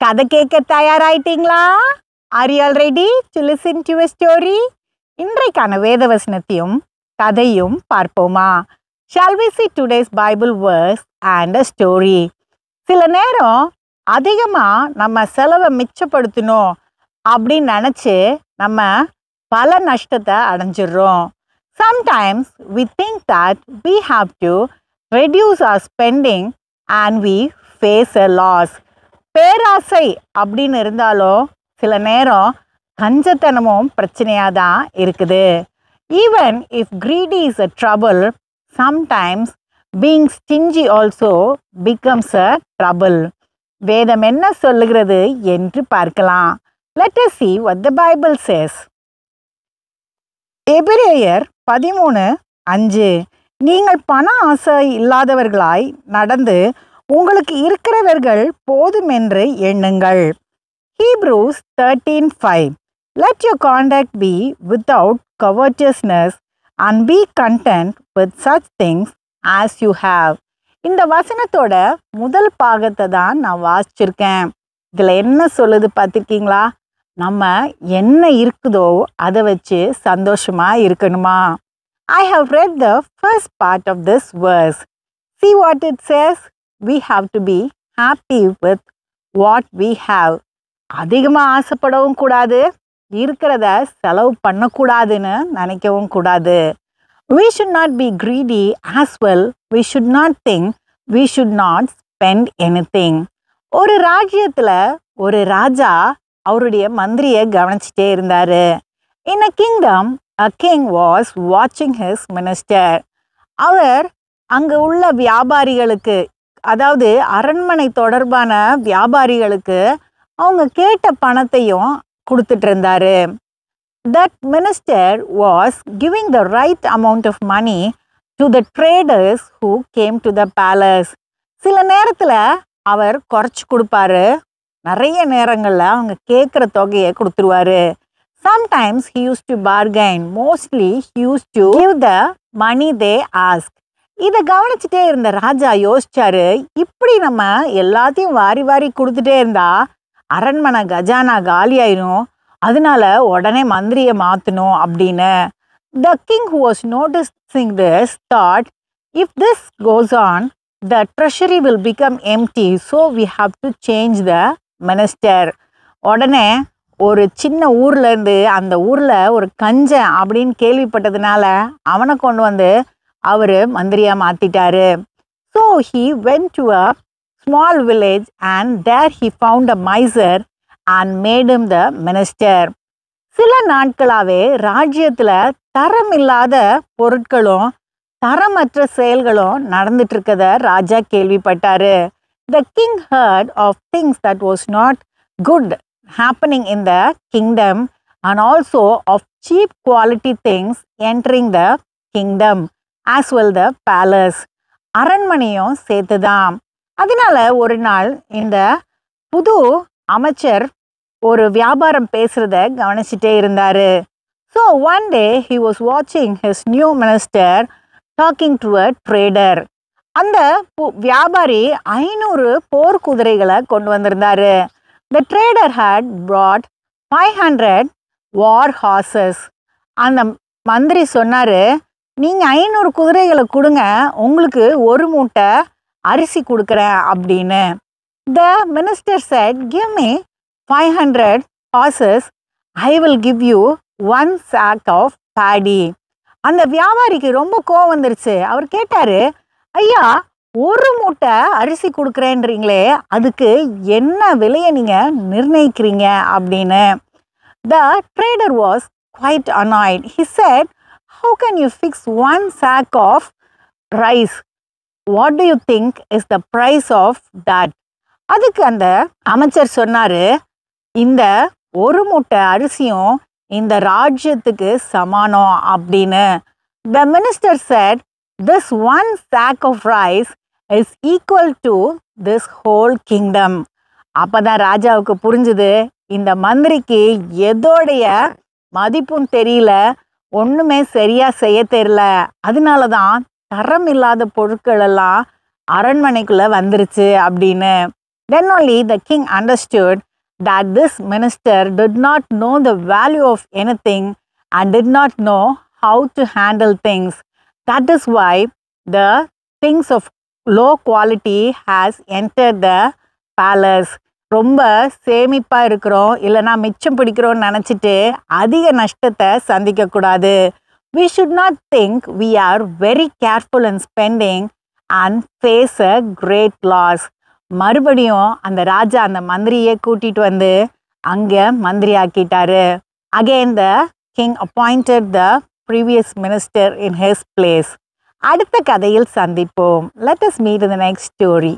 கதை கேட்க தயாராயிட்டீங்களா? Are you already to listen to story இன்றைக்கான வேதவசனத்தையும் கதையும் பார்ப்போமா? Shall we see today's Bible verse and a story சில நேரம் அதிகமாக நம்ம செலவை மிச்சப்படுத்தணும் அப்படின்னு நினச்சி நம்ம பல நஷ்டத்தை அடைஞ்சிடுறோம். Sometimes we think that we have to reduce our spending and we face a loss பேராசை அப்படின்னு இருந்தாலும் சில நேரம் கஞ்சத்தனமும் பிரச்சனையாக தான் இருக்குது. Even if greedy is a trouble sometimes being stingy also becomes a trouble வேதம் என்ன சொல்லுகிறது என்று பார்க்கலாம். Let us see the Bible says says. எபிரேயர் பதிமூணு அஞ்சு. நீங்கள் பண ஆசை இல்லாதவர்களாய் நடந்து உங்களுக்கு இருக்கிறவர்கள் போதும் என்று எண்ணுங்கள். Hebrews thirteen five let your conduct be without covetousness and be content with such things as you have இந்த வசனத்தோட முதல் பாகத்தை தான் நான் வாசிச்சிருக்கேன். இதில் என்ன சொல்லுது பார்த்துருக்கீங்களா? நம்ம என்ன இருக்குதோ அதை வச்சு சந்தோஷமாக இருக்கணுமா? I have read the first part of this verse see what it says we have to be happy with what we have அதிகமாக ஆசைப்படவும் கூடாது இருக்கிறத செலவு பண்ணக்கூடாதுன்னு நினைக்கவும் கூடாது. We should not be greedy as well we should not think we should not spend anything ஒரு ராஜ்யத்தில் ஒரு ராஜா அவருடைய மந்திரியை கவனிச்சிட்டே இருந்தார். In a kingdom a king was வாட்சிங் ஹிஸ் மினிஸ்டர் அவர் அங்கே உள்ள வியாபாரிகளுக்கு அதாவது அரண்மனை தொடர்பான வியாபாரிகளுக்கு அவங்க கேட்ட பணத்தையும் கொடுத்துட்டு இருந்தாரு that minister was giving the right amount of money to the traders who came to the palace சில நேரத்தில் அவர் குறைச்சி கொடுப்பாரு நிறைய நேரங்களில் அவங்க கேட்குற தொகையை கொடுத்துருவாரு sometimes he used to bargain mostly he used to give the money they ask இதை கவனிச்சுட்டே இருந்த ராஜா யோசிச்சாரு இப்படி நம்ம எல்லாத்தையும் வாரி வாரி கொடுத்துட்டே இருந்தா அரண்மனை கஜானா காலியாயிரும். அதனால உடனே மந்திரியை மாற்றணும் அப்படின்னு the king who was noticing this thought if this goes on the treasury will become empty so we have to change the minister உடனே ஒரு சின்ன ஊர்லேருந்து அந்த ஊரில் ஒரு கஞ்சன் அப்படின்னு கேள்விப்பட்டதுனால அவனை கொண்டு வந்து அவர் மந்திரியாக மாற்றிட்டாரு so he went to a small village and there he found a miser and made him the minister சில நாட்களாகவே ராஜ்யத்தில் தரம் இல்லாத பொருட்களும் தரமற்ற செயல்களும் நடந்துட்டு இருக்கத ராஜா கேள்விப்பட்டாரு. The king heard of things that was not good happening in the kingdom and also of cheap quality things entering the kingdom as well the palace அரண்மனையும் சேர்த்துதான் அதனால ஒரு நாள் இந்த புது அமைச்சர் ஒரு வியாபாரம் பேசுகிறத கவனிச்சிட்டே இருந்தார். So one day he was வாட்சிங் his new minister talking to a trader அந்த பு- வியாபாரி ஐநூறு போர் குதிரைகளை கொண்டு வந்திருந்தாரு. The trader had brought five hundred war horses அந்த மந்திரி சொன்னார் நீங்கள் ஐநூறு குதிரைகளை கொடுங்க உங்களுக்கு ஒரு மூட்டை அரிசி கொடுக்குறேன் அப்படின்னு. The minister said give me five hundred horses I will give you one sack of paddy அந்த வியாபாரிக்கு ரொம்ப கோவம் வந்துருச்சு. அவர் கேட்டார் ஐயா ஒரு மூட்டை அரிசி கொடுக்குறேன்றீங்களே அதுக்கு என்ன விலையை நீங்கள் நிர்ணயிக்கிறீங்க? அப்படின்னு. The trader was quite annoyed he said how can you fix one sack of rice what do you think is the price of that அதுக்கு அந்த அமைச்சர் சொன்னார் இந்த ஒரு மூட்டை அரிசியும் இந்த ராஜ்யத்துக்கு சமானம் அப்படின்னு. The minister said this one sack of rice is equal to this whole kingdom அப்பதான் ராஜாவுக்கு புரிஞ்சுது இந்த மந்திரிக்கு எதோடைய மதிப்பும் தெரியல ஒண்ணுமே சரியா செய்ய தெரியல அதனால தான் தரம் இல்லாத பொருட்கள் எல்லாம் அரண்மனைக்குள்ள வந்துருச்சு அப்படின்னு Then only the king understood that this minister did not know the value of anything and did not know how to handle things. That is why the things of low quality has entered the palace. ரொம்ப சேமிப்பாக இருக்கிறோம் இல்லைனா மிச்சம் பிடிக்கிறோம்னு நினச்சிட்டு அதிக நஷ்டத்தை சந்திக்கக்கூடாது. We should not think we are very careful in spending and face a great loss மறுபடியும் அந்த ராஜா அந்த மந்திரியை கூட்டிகிட்டு வந்து அங்கே மந்திரி ஆக்கிட்டாரு again the king appointed the previous minister in his place அடுத்த கதையில் சந்திப்போம். Let us meet the next story